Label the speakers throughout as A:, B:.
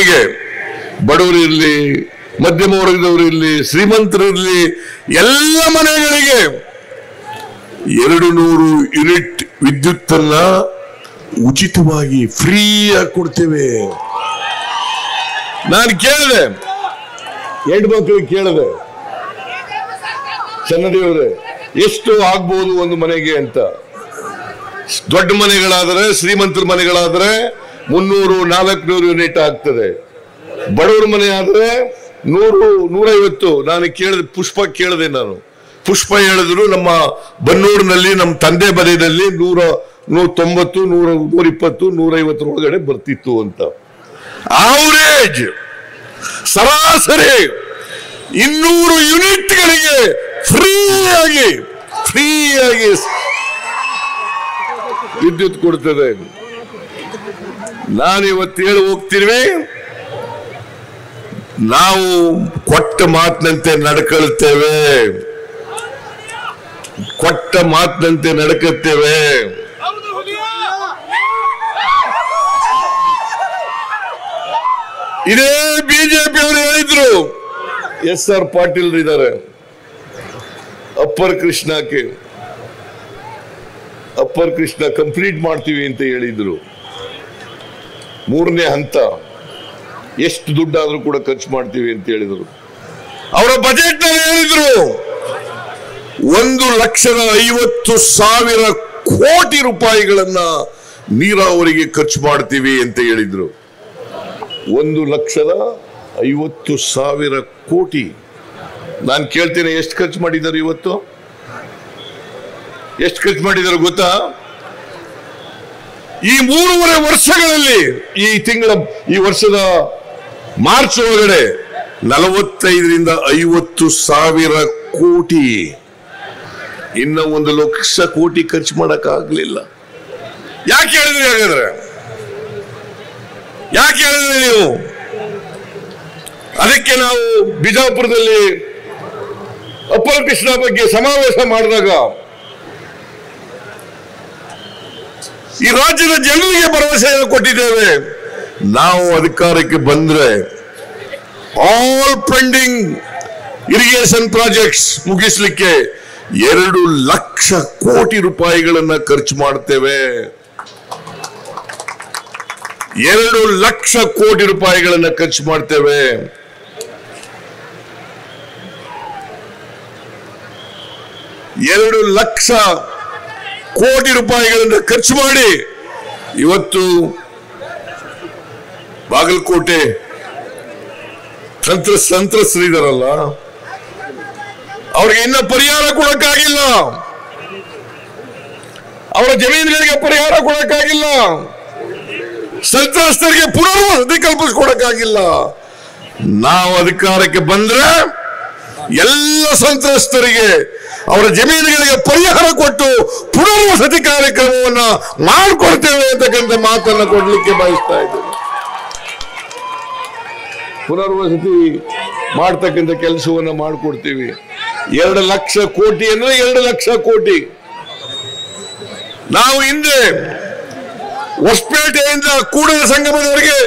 A: ಮನೆಗೆ ಬಡವರು ಇರಲಿ, ಮಧ್ಯಮ ವರ್ಗದವರು ಇರಲಿ, ಶ್ರೀಮಂತರು ಇರಲಿ, ಎಲ್ಲ ಮನೆಗಳಿಗೆ ಎರಡು ನೂರು ಯೂನಿಟ್ ವಿದ್ಯುತ್ ಅನ್ನ ಉಚಿತವಾಗಿ ಫ್ರೀ ಆಗಿ ಕೊಡ್ತೇವೆ. ನಾನು ಕೇಳಿದೆ. ಎರಡು ಮಕ್ಕಳಿಗೆ ಕೇಳಿದೆ. ಚನ್ನದೇವ್ರೆ ಎಷ್ಟು ಆಗ್ಬಹುದು ಒಂದು ಮನೆಗೆ ಅಂತ. ದೊಡ್ಡ ಮನೆಗಳಾದರೆ, ಶ್ರೀಮಂತರ ಮನೆಗಳಾದರೆ ಮುನ್ನೂರು, ನಾಲ್ಕುನೂರು ಯೂನಿಟ್ ಆಗ್ತದೆ. ಬಡವರ ಮನೆ ಆದ್ರೆ ನೂರು, ನೂರೈವತ್ತು. ನಾನು ಕೇಳಿದೆ, ಪುಷ್ಪ ಕೇಳಿದೆ ನಾನು. ಪುಷ್ಪ ಹೇಳಿದ್ರು ನಮ್ಮ ಬನ್ನೂರಿನಲ್ಲಿ, ನಮ್ಮ ತಂದೆ ಬರೆಯಲ್ಲಿ ನೂರ ನೂರ ತೊಂಬತ್ತು ನೂರ ನೂರ ಇಪ್ಪತ್ತು ನೂರೈವತ್ತರ ಒಳಗಡೆ ಬರ್ತಿತ್ತು ಅಂತ. ಆವರೇಜ್ ಸರಾಸರಿ ಇನ್ನೂರು ಯೂನಿಟ್ಗಳಿಗೆ ಫ್ರೀಯಾಗಿ ಫ್ರೀಯಾಗಿ ವಿದ್ಯುತ್ ಕೊಡ್ತದೆ. ನಾನು ಇವತ್ತು ಹೇಳಿ ಹೋಗ್ತಿರುವೆ. ನಾವು ಕೊಟ್ಟ ಮಾತಿನಂತೆ ನಡ್ಕೊಳ್ತೇವೆ. ಕೊಟ್ಟ ಮಾತಿನಂತೆ ನಡ್ಕತ್ತೇವೆ ಇದೇ ಬಿಜೆಪಿ ಅವರು ಹೇಳಿದ್ರು. ಎಸ್ ಆರ್ ಪಾಟೀಲ್ ಇದ್ದಾರೆ. ಅಪ್ಪರ್ ಕೃಷ್ಣಕ್ಕೆ. ಅಪ್ಪರ್ ಕೃಷ್ಣ ಕಂಪ್ಲೀಟ್ ಮಾಡ್ತೀವಿ ಅಂತ ಹೇಳಿದ್ರು. ಮೂರನೇ ಹಂತ ಎಷ್ಟು ದುಡ್ಡಾದ್ರೂ ಕೂಡ ಖರ್ಚು ಮಾಡ್ತೀವಿ ಅಂತ ಹೇಳಿದರು. ಅವರ ಬಜೆಟ್ನಲ್ಲಿ ಹೇಳಿದ್ರು ಒಂದು ಲಕ್ಷದ ಐವತ್ತು ಸಾವಿರ ಕೋಟಿ ರೂಪಾಯಿಗಳನ್ನ ನೀರಾವರಿಗೆ ಖರ್ಚು ಮಾಡ್ತೀವಿ ಅಂತ ಹೇಳಿದ್ರು. ಒಂದು ಲಕ್ಷದ ಐವತ್ತು ಸಾವಿರ ಕೋಟಿ. ನಾನು ಕೇಳ್ತೇನೆ ಎಷ್ಟು ಖರ್ಚು ಮಾಡಿದ್ದಾರೆ ಇವತ್ತು? ಎಷ್ಟು ಖರ್ಚು ಮಾಡಿದ್ದಾರೆ ಗೊತ್ತಾ? ಈ ಮೂರುವರೆ ವರ್ಷಗಳಲ್ಲಿ ಈ ತಿಂಗಳ, ಈ ವರ್ಷದ ಮಾರ್ಚ್ ಒಳಗಡೆ ನಲವತ್ತೈದರಿಂದ ಐವತ್ತು ಸಾವಿರ ಕೋಟಿ. ಇನ್ನ ಒಂದು ಲಕ್ಷ ಕೋಟಿ ಖರ್ಚು ಮಾಡಕ್ ಆಗ್ಲಿಲ್ಲ ಯಾಕೆ ಹೇಳಿದ್ರಿ ಹಾಗಾದ್ರೆ? ಯಾಕೆ ಹೇಳಿದ್ರಿ ನೀವು? ಅದಕ್ಕೆ ನಾವು ಬಿಜಾಪುರದಲ್ಲಿ ಅಪ್ಪಲ್ ಕೃಷ್ಣ ಬಗ್ಗೆ ಸಮಾವೇಶ ಮಾಡಿದಾಗ ಈ ರಾಜ್ಯದ ಜನರಿಗೆ ಭರವಸೆಯನ್ನು ಕೊಟ್ಟಿದ್ದೇವೆ. ನಾವು ಅಧಿಕಾರಕ್ಕೆ ಬಂದ್ರೆ ಆಲ್ ಪೆಂಡಿಂಗ್ ಇರಿಗೇಷನ್ ಪ್ರಾಜೆಕ್ಟ್ಸ್ ಮುಗಿಸ್ಲಿಕ್ಕೆ ಎರಡು ಲಕ್ಷ ಕೋಟಿ ರೂಪಾಯಿಗಳನ್ನ ಖರ್ಚು ಮಾಡ್ತೇವೆ. ಎರಡು ಲಕ್ಷ ಕೋಟಿ ರೂಪಾಯಿಗಳನ್ನ ಖರ್ಚು ಮಾಡ್ತೇವೆ. ಎರಡು ಲಕ್ಷ ಕೋಟಿ ರೂಪಾಯಿಗಳನ್ನು ಖರ್ಚು ಮಾಡಿ ಇವತ್ತು ಬಾಗಲಕೋಟೆ ಸಂತ್ರ ಸಂತ್ರಸ್ತರಿದಾರಲ್ಲ, ಅವ್ರಿಗೆ ಇನ್ನ ಪರಿಹಾರ ಕೊಡಕ್ಕಾಗಿಲ್ಲ. ಅವರ ಜಮೀನುಗಳಿಗೆ ಪರಿಹಾರ ಕೊಡಕ್ಕಾಗಿಲ್ಲ. ಸಂತ್ರಸ್ತರಿಗೆ ಪುನರ್ವಸತಿ ಕಲ್ಪಿಸ್ಕೊಡಕ್ಕಾಗಿಲ್ಲ. ನಾವು ಅಧಿಕಾರಕ್ಕೆ ಬಂದ್ರೆ ಎಲ್ಲ ಸಂತ್ರಸ್ತರಿಗೆ ಅವರ ಜಮೀನುಗಳಿಗೆ ಪರಿಹಾರ ಕೊಟ್ಟು ಪುನರ್ವಸತಿ ಕಾರ್ಯಕ್ರಮವನ್ನ ಮಾಡಿಕೊಡ್ತೇವೆ ಅಂತಕ್ಕಂಥ ಮಾತನ್ನ ಕೊಡಲಿಕ್ಕೆ ಬಯಸ್ತಾ ಇದ್ದೇನೆ. ಪುನರ್ವಸತಿ ಮಾಡ್ತಕ್ಕಂಥ ಕೆಲಸವನ್ನ ಮಾಡಿಕೊಡ್ತೀವಿ. ಎರಡು ಲಕ್ಷ ಕೋಟಿ ಅಂದ್ರೆ ಎರಡು ಲಕ್ಷ ಕೋಟಿ. ನಾವು ಹಿಂದೆ ಹೊಸಪೇಟೆಯಿಂದ ಕೂಡಲ ಸಂಗಮದವರೆಗೆ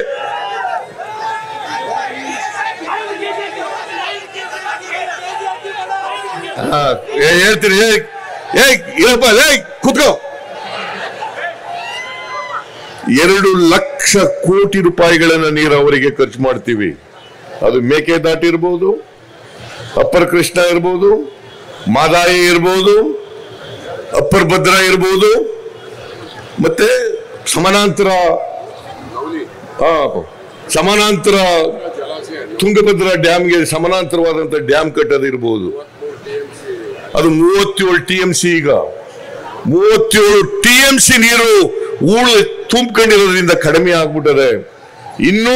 A: ಹೇಳ್ತೀನಿ, ಏಯ್ ಇರಪ್ಪ ಏಯ್, ಕೂತ್ಕೋ. ಎರಡು ಲಕ್ಷ ಕೋಟಿ ರೂಪಾಯಿಗಳನ್ನ ನೀರಾವರಿಗೆ ಖರ್ಚು ಮಾಡ್ತೀವಿ. ಅದು ಮೇಕೆದಾಟು ಇರ್ಬೋದು, ಅಪ್ಪರ್ ಕೃಷ್ಣ ಇರ್ಬೋದು, ಮಾದಾಯಿ ಇರ್ಬೋದು, ಅಪ್ಪರ್ ಭದ್ರ ಇರ್ಬೋದು, ಮತ್ತೆ ಸಮಾನಾಂತರ ಸಮಾನಾಂತರ ತುಂಗಭದ್ರಾ ಡ್ಯಾಮ್ಗೆ ಸಮಾನಾಂತರವಾದಂತ ಡ್ಯಾಮ್ ಕಟ್ಟೋದಿರ್ಬೋದು ಅದು ಮೂವತ್ತೇಳು ಟಿ ಎಂ ಸಿ ಈಗ. ಮೂವತ್ತೇಳು ಟಿ ಎಂ ಸಿ ನೀರು ಊಳು ತುಂಬಿಕೊಂಡಿರೋದ್ರಿಂದ ಕಡಿಮೆ ಆಗ್ಬಿಟ್ಟದೆ. ಇನ್ನೂ